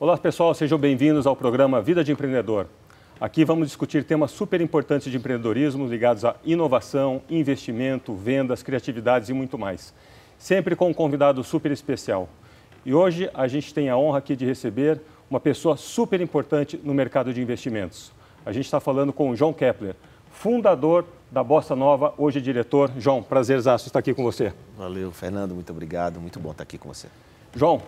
Olá pessoal, sejam bem-vindos ao programa Vida de Empreendedor. Aqui vamos discutir temas super importantes de empreendedorismo ligados à inovação, investimento, vendas, criatividades e muito mais. Sempre com um convidado super especial. E hoje a gente tem a honra aqui de receber uma pessoa super importante no mercado de investimentos. A gente está falando com o João Kepler, fundador da Bossa Nova, hoje diretor. João, prazerzaço estar aqui com você. Valeu, Fernando, muito obrigado, muito bom estar aqui com você. João,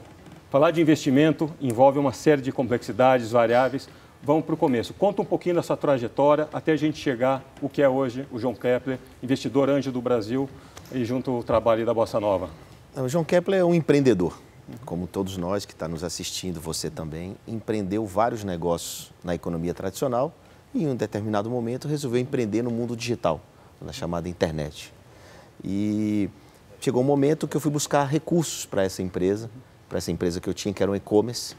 falar de investimento envolve uma série de complexidades, variáveis. Vamos para o começo. Conta um pouquinho da sua trajetória até a gente chegar o que é hoje o João Kepler, investidor anjo do Brasil e junto ao trabalho da Bossa Nova. O João Kepler é um empreendedor. Como todos nós que está nos assistindo, você também, empreendeu vários negócios na economia tradicional e em um determinado momento resolveu empreender no mundo digital, na chamada internet. E chegou um momento que eu fui buscar recursos para essa empresa, para essa empresa que eu tinha, que era um e-commerce.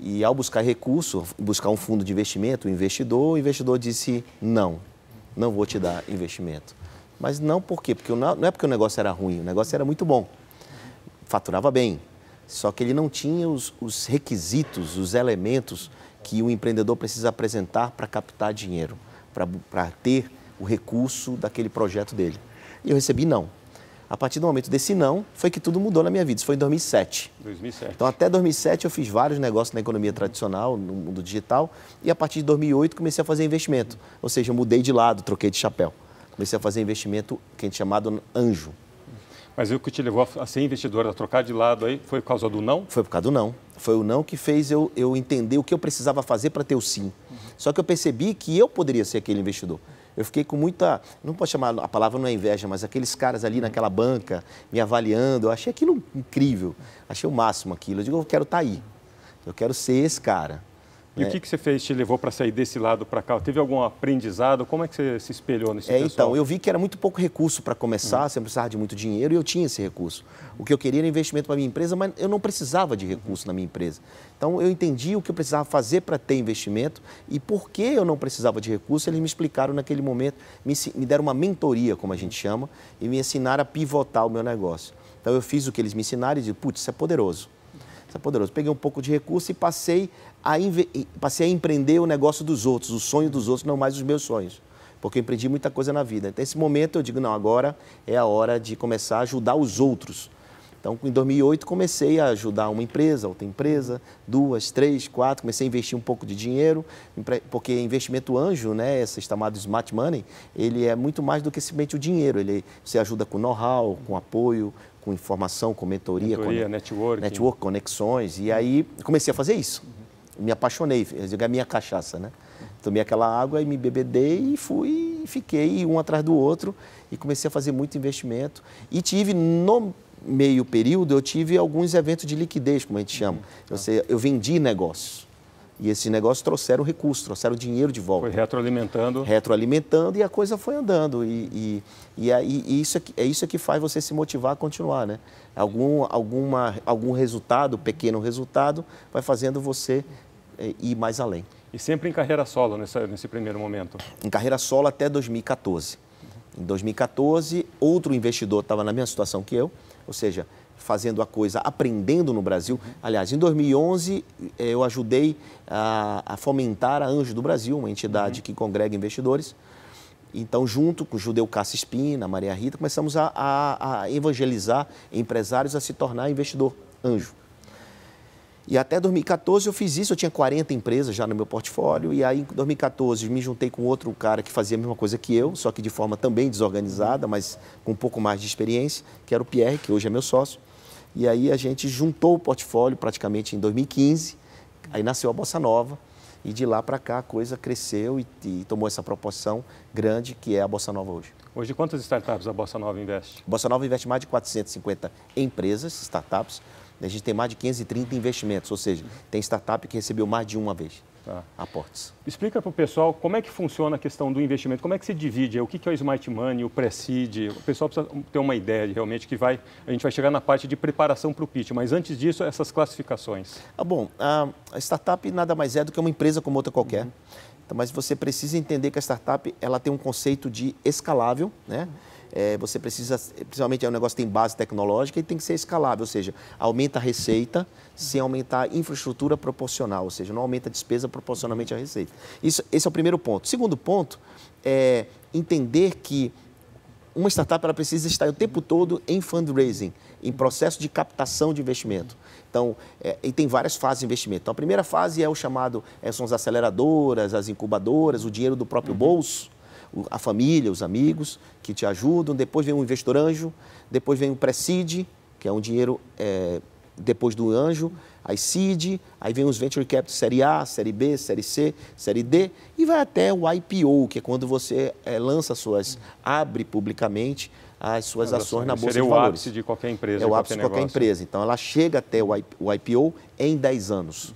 E ao buscar recurso, buscar um fundo de investimento, o investidor, o investidor disse: não, não vou te dar investimento. Mas não por quê? Porque não é porque o negócio era ruim, o negócio era muito bom. Faturava bem. Só que ele não tinha os, os requisitos, os elementos que o empreendedor precisa apresentar para captar dinheiro, para ter o recurso daquele projeto dele. E eu recebi não. A partir do momento desse não, foi que tudo mudou na minha vida. Isso foi em 2007. 2007. Então, até 2007, eu fiz vários negócios na economia tradicional, no mundo digital. E a partir de 2008, comecei a fazer investimento. Ou seja, eu mudei de lado, troquei de chapéu. Comecei a fazer investimento que a gente chamado anjo. Mas o que te levou a ser investidor, a trocar de lado aí, foi por causa do não? Foi por causa do não. Foi o não que fez eu, eu entender o que eu precisava fazer para ter o sim. Uhum. Só que eu percebi que eu poderia ser aquele investidor. Eu fiquei com muita, não posso chamar, a palavra não é inveja, mas aqueles caras ali naquela banca me avaliando, eu achei aquilo incrível, achei o máximo aquilo. Eu digo, eu quero estar tá aí, eu quero ser esse cara. E é. o que, que você fez, te levou para sair desse lado para cá? Teve algum aprendizado? Como é que você se espelhou nesse é, pessoal? Então, eu vi que era muito pouco recurso para começar, uhum. você precisava de muito dinheiro e eu tinha esse recurso. O que eu queria era investimento para minha empresa, mas eu não precisava de recurso na minha empresa. Então, eu entendi o que eu precisava fazer para ter investimento e por que eu não precisava de recurso, eles me explicaram naquele momento, me, me deram uma mentoria, como a gente chama, e me ensinaram a pivotar o meu negócio. Então, eu fiz o que eles me ensinaram e disse, putz, isso é poderoso. Isso é poderoso. Peguei um pouco de recurso e passei a, passei a empreender o negócio dos outros, o sonho dos outros, não mais os meus sonhos. Porque eu empreendi muita coisa na vida. Então, nesse momento, eu digo, não, agora é a hora de começar a ajudar os outros. Então, em 2008, comecei a ajudar uma empresa, outra empresa, duas, três, quatro. Comecei a investir um pouco de dinheiro, porque investimento anjo, né, esse chamado smart money, ele é muito mais do que simplesmente o dinheiro. Ele, você ajuda com know-how, com apoio, com informação, com mentoria, mentoria network, network, conexões. E aí comecei a fazer isso. Me apaixonei, eu digo, é a minha cachaça, né? Tomei aquela água e me bebedei e fui e fiquei um atrás do outro e comecei a fazer muito investimento. E tive no meio período, eu tive alguns eventos de liquidez, como a gente chama. Uhum. Eu, eu vendi negócios. E esses negócios trouxeram recursos, trouxeram dinheiro de volta. Foi retroalimentando. Retroalimentando e a coisa foi andando. E, e, e, e isso é, é isso que faz você se motivar a continuar, né? Algum, alguma, algum resultado, pequeno resultado, vai fazendo você é, ir mais além. E sempre em carreira solo nessa, nesse primeiro momento? Em carreira solo até 2014. Em 2014, outro investidor estava na mesma situação que eu, ou seja, fazendo a coisa, aprendendo no Brasil. Aliás, em 2011, eh, eu ajudei a, a fomentar a Anjo do Brasil, uma entidade uhum. que congrega investidores. Então, junto com o Judeu Cássio Espina, Maria Rita, começamos a, a, a, evangelizar empresários a se tornar investidor anjo. E até 2014 eu fiz isso, eu tinha 40 empresas já no meu portfólio, e aí em 2014 me juntei com outro cara que fazia a mesma coisa que eu, só que de forma também desorganizada, mas com um pouco mais de experiência, que era o Pierre, que hoje é meu sócio. E aí a gente juntou o portfólio praticamente em 2015, aí nasceu a Bossa Nova, e de lá para cá a coisa cresceu e, e, tomou essa proporção grande que é a Bossa Nova hoje. Hoje, quantas startups a Bossa Nova investe? A Bossa Nova investe mais de 450 empresas, startups. A gente tem mais de 530 investimentos, ou seja, tem startup que recebeu mais de uma vez. Tá. aportes. Explica para o pessoal como é que funciona a questão do investimento, como é que se divide, o que é o Smart Money, o Pre-Seed, o pessoal precisa ter uma ideia de, realmente que vai, a gente vai chegar na parte de preparação para o pitch, mas antes disso, essas classificações. Ah, bom, a startup nada mais é do que uma empresa como outra qualquer, uhum. então, mas você precisa entender que a startup ela tem um conceito de escalável, né? É, você precisa, principalmente é um negócio que tem base tecnológica e tem que ser escalável, ou seja, aumenta a receita sem aumentar a infraestrutura proporcional, ou seja, não aumenta a despesa proporcionalmente à receita. Isso, esse é o primeiro ponto. Segundo ponto é entender que uma startup ela precisa estar o tempo todo em fundraising, em processo de captação de investimento. Então, é, e tem várias fases de investimento. Então, a primeira fase é o chamado, é, são as aceleradoras, as incubadoras, o dinheiro do próprio uhum. bolso, a família, os amigos que te ajudam. Depois vem o investor anjo, depois vem o pré-seed, que é um dinheiro é, depois do anjo, aí seed, aí vem os venture capital série A, série B, série C, série D e vai até o IPO, que é quando você é, lança suas, abre publicamente as suas ações na bolsa de valores. Seria o ápice de qualquer empresa. É o ápice de qualquer empresa. Então ela chega até o IPO em 10 anos. Uhum.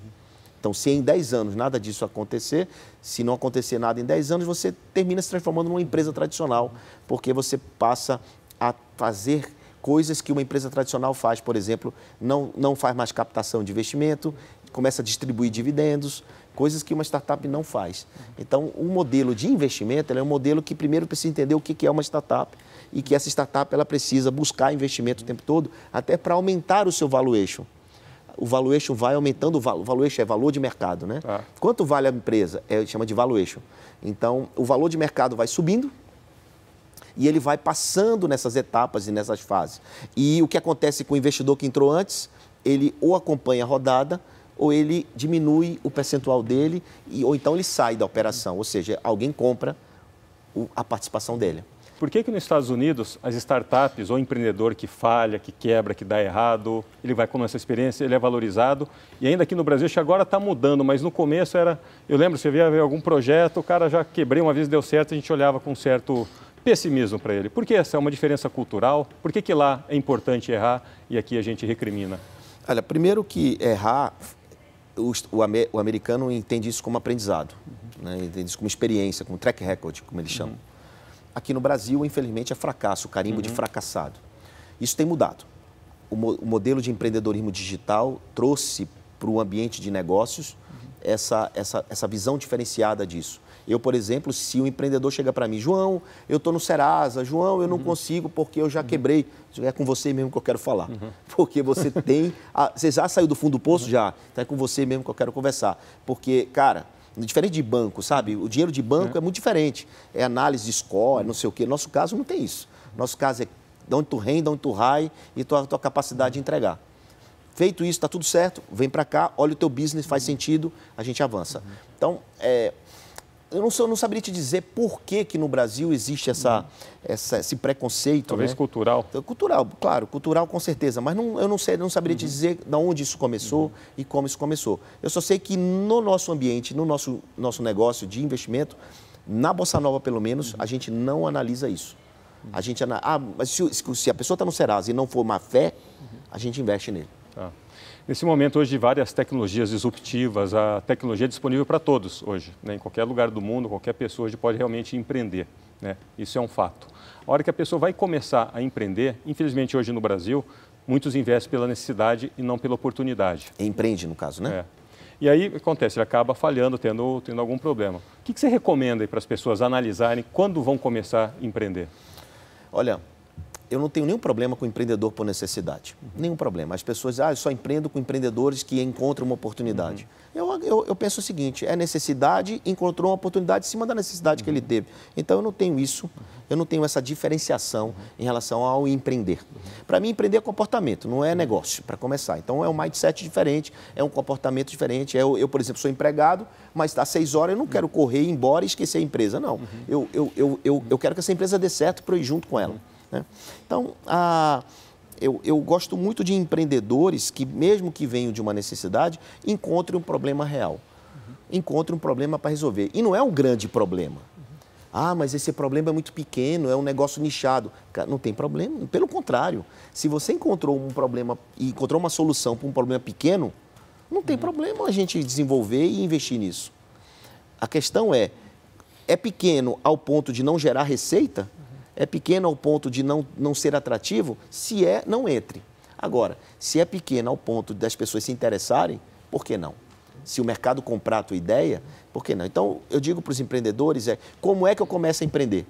Então, se em 10 anos nada disso acontecer, se não acontecer nada em 10 anos, você termina se transformando numa empresa tradicional, porque você passa a fazer coisas que uma empresa tradicional faz, por exemplo, não, não faz mais captação de investimento, começa a distribuir dividendos, coisas que uma startup não faz. Então, o um modelo de investimento é um modelo que primeiro precisa entender o que é uma startup e que essa startup ela precisa buscar investimento o tempo todo, até para aumentar o seu valuation. O valuation vai aumentando, o valuation é valor de mercado, né? Ah. Quanto vale a empresa? É, chama de valuation. Então, o valor de mercado vai subindo, e ele vai passando nessas etapas e nessas fases. E o que acontece com o investidor que entrou antes, ele ou acompanha a rodada ou ele diminui o percentual dele e, ou então ele sai da operação, ou seja, alguém compra o, a participação dele. Por que, que nos Estados Unidos as startups ou empreendedor que falha, que quebra, que dá errado, ele vai com essa experiência, ele é valorizado e ainda aqui no Brasil, que agora está mudando, mas no começo era, eu lembro, você via algum projeto, o cara já quebrei uma vez, deu certo, a gente olhava com certo pessimismo para ele. Por que essa é uma diferença cultural? Por que, que lá é importante errar e aqui a gente recrimina? Olha, primeiro que errar, o, o, o americano entende isso como aprendizado, né? entende isso como experiência, como track record, como eles chamam. Uhum. Aqui no Brasil, infelizmente, é fracasso, carimbo uhum. de fracassado. Isso tem mudado. O, mo, o, modelo de empreendedorismo digital trouxe para o ambiente de negócios uhum. essa, essa, essa visão diferenciada disso. Eu, por exemplo, se o empreendedor chega para mim, João, eu estou no Serasa, João, eu não uhum. consigo porque eu já uhum. quebrei. É com você mesmo que eu quero falar. Uhum. Porque você tem. A, você já saiu do fundo do poço? Uhum. Já. Então é com você mesmo que eu quero conversar. Porque, cara, diferente de banco, sabe? O dinheiro de banco é, é muito diferente. É análise de score, não sei o quê. No nosso caso, não tem isso. Nosso caso é de onde tu rende, de onde tu rai e tua, tua capacidade de entregar. Feito isso, está tudo certo, vem para cá, olha o teu business, faz sentido, a gente avança. Então, é, eu não, sou, não saberia te dizer por que, que no Brasil existe essa, essa esse preconceito. Talvez né? cultural. Então, cultural, claro, cultural com certeza. Mas não, eu não, sei, não saberia uhum. te dizer de onde isso começou uhum. e como isso começou. Eu só sei que no nosso ambiente, no nosso, nosso negócio de investimento, na Bossa Nova pelo menos, uhum. a gente não analisa isso. A gente ah, mas se, se a pessoa está no Serasa e não for má fé, a gente investe nele. Tá. Nesse momento hoje de várias tecnologias disruptivas, a tecnologia é disponível para todos hoje. Né? Em qualquer lugar do mundo, qualquer pessoa hoje pode realmente empreender. Né? Isso é um fato. A hora que a pessoa vai começar a empreender, infelizmente hoje no Brasil, muitos investem pela necessidade e não pela oportunidade. Empreende, no caso, né? É. E aí acontece, ele acaba falhando, tendo, tendo algum problema. O que, que você recomenda para as pessoas analisarem quando vão começar a empreender? Olha, eu não tenho nenhum problema com empreendedor por necessidade. Uhum. Nenhum problema. As pessoas, ah, eu só empreendo com empreendedores que encontram uma oportunidade. Uhum. Eu, eu, eu, penso o seguinte: é necessidade, encontrou uma oportunidade em cima da necessidade uhum. que ele uhum. teve. Então eu não tenho isso, eu não tenho essa diferenciação em relação ao empreender. Para mim, empreender é comportamento, não é negócio, para começar. Então é um mindset diferente, é um comportamento diferente. Eu, eu por exemplo, sou empregado, mas está às seis horas, eu não quero correr, ir embora e esquecer a empresa. Não. Eu, eu, eu, eu, eu quero que essa empresa dê certo para eu ir junto com ela. Né? Então, a, eu, eu, gosto muito de empreendedores que, mesmo que venham de uma necessidade, encontrem um problema real. Uhum. Encontrem um problema para resolver. E não é um grande problema. Uhum. Ah, mas esse problema é muito pequeno, é um negócio nichado. Não tem problema. Pelo contrário, se você encontrou um problema e encontrou uma solução para um problema pequeno, não tem uhum. problema a gente desenvolver e investir nisso. A questão é, é pequeno ao ponto de não gerar receita? É pequeno ao ponto de não, não ser atrativo, se é, não entre. Agora, se é pequeno ao ponto das pessoas se interessarem, por que não? Se o mercado comprar a tua ideia, por que não? Então, eu digo para os empreendedores, é como é que eu começo a empreender?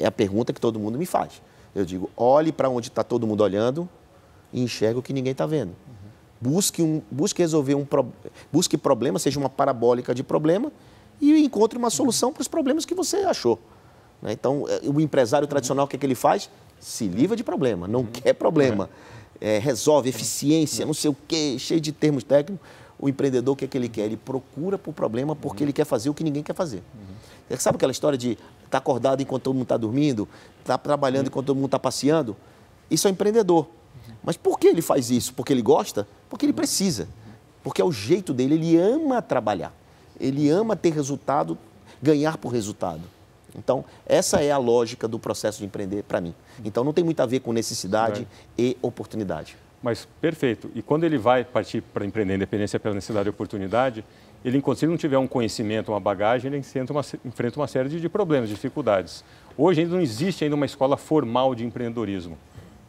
é a pergunta que todo mundo me faz. Eu digo, olhe para onde está todo mundo olhando e enxerga o que ninguém está vendo. Busque, um, busque resolver um busque problema, seja uma parabólica de problema, e encontre uma solução para os problemas que você achou. Né? Então, é, o empresário tradicional, o que, é que ele faz? Se livra de problema, não uhum. quer problema. É, resolve, eficiência, não sei o quê, cheio de termos técnicos. O empreendedor, o que é que ele quer? Ele procura por problema porque ele quer fazer o que ninguém quer fazer. Uhum. Sabe aquela história de estar tá acordado enquanto todo mundo está dormindo, estar tá trabalhando enquanto todo mundo está passeando? Isso é empreendedor. Mas por que ele faz isso? Porque ele gosta? Porque ele precisa. Porque é o jeito dele, ele ama trabalhar. Ele ama ter resultado, ganhar por resultado. Então, essa é a lógica do processo de empreender para mim. Então, não tem muito a ver com necessidade é. e oportunidade. Mas, perfeito. E quando ele vai partir para empreender independência pela necessidade e oportunidade, ele, se ele não tiver um conhecimento, uma bagagem, ele enfrenta uma, enfrenta uma série de, de problemas, dificuldades. Hoje ainda não existe ainda uma escola formal de empreendedorismo.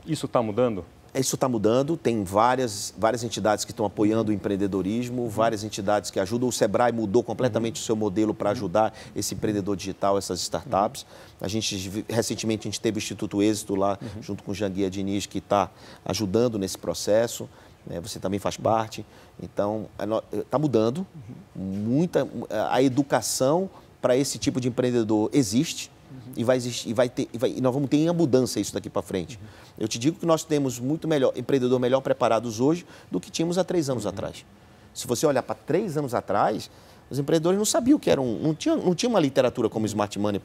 Isso está mudando? Isso está mudando, tem várias, várias entidades que estão apoiando o empreendedorismo, uhum. várias entidades que ajudam. O Sebrae mudou completamente uhum. o seu modelo para ajudar esse empreendedor digital, essas startups. Uhum. A gente, recentemente, a gente teve o Instituto Êxito lá, uhum. junto com o Janguia Diniz, que está ajudando nesse processo. Né? Você também faz parte. Então, está mudando. Uhum. Muita, a educação para esse tipo de empreendedor existe uhum. E vai existir, e vai ter, e, vai, e nós vamos ter em abundância isso daqui para frente. Uhum. Eu te digo que nós temos muito melhor, empreendedor melhor preparados hoje do que tínhamos há três anos uhum. atrás. Se você olhar para três anos atrás, os empreendedores não sabiam o que era um, não tinha, não tinha uma literatura como Smart Money,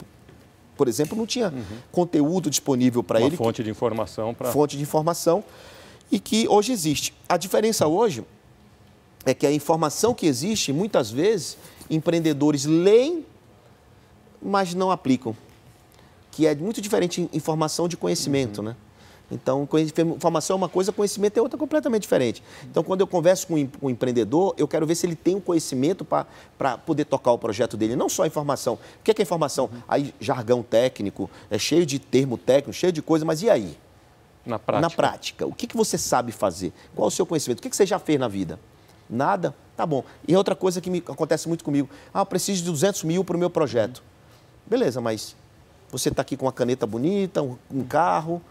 por exemplo, não tinha uhum. conteúdo disponível para ele. Fonte de informação para. Fonte de informação e que hoje existe. A diferença hoje é que a informação que existe, muitas vezes, empreendedores leem, mas não aplicam que é muito diferente informação de conhecimento, uhum. né? Então, informação é uma coisa, conhecimento é outra completamente diferente. Então, quando eu converso com um empreendedor, eu quero ver se ele tem o um conhecimento para poder tocar o projeto dele, não só a informação. O que é, que é informação? Uhum. Aí, jargão técnico, é cheio de termo técnico, cheio de coisa, mas e aí? Na prática. Na prática. O que, que você sabe fazer? Qual o seu conhecimento? O que, que você já fez na vida? Nada? Tá bom. E outra coisa que me, acontece muito comigo. Ah, eu preciso de 200 mil para o meu projeto. Beleza, mas você está aqui com uma caneta bonita, um, carro.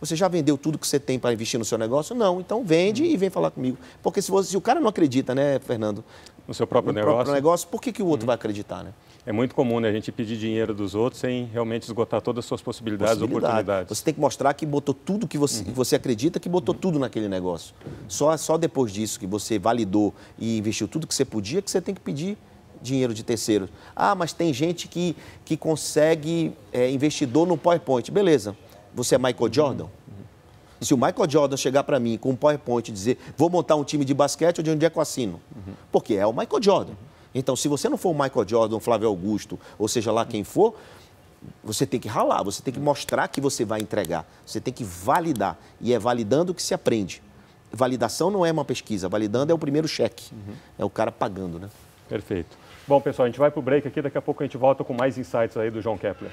Você já vendeu tudo que você tem para investir no seu negócio? Não. Então vende e vem falar comigo. Porque se, você, se o cara não acredita, né, Fernando? No seu próprio no negócio. próprio negócio, por que, que o outro uhum. vai acreditar, né? É muito comum né, a gente pedir dinheiro dos outros sem realmente esgotar todas as suas possibilidades, Possibilidade. oportunidades. Você tem que mostrar que botou tudo que você, uhum. você acredita que botou uhum. tudo naquele negócio. Só, só depois disso que você validou e investiu tudo que você podia, que você tem que pedir dinheiro de terceiros. Ah, mas tem gente que, que consegue é, investidor no PowerPoint. Beleza. Você é Michael Jordan? Se o Michael Jordan chegar para mim com um PowerPoint e dizer vou montar um time de basquete, de onde é que eu assino? Uhum. Porque é o Michael Jordan. Então, se você não for o Michael Jordan, o Flávio Augusto, ou seja lá quem for, você tem que ralar, você tem que mostrar que você vai entregar, você tem que validar. E é validando que se aprende. Validação não é uma pesquisa, validando é o primeiro cheque. Uhum. É o cara pagando, né? Perfeito. Bom, pessoal, a gente vai para o break aqui, daqui a pouco a gente volta com mais insights aí do João Kepler.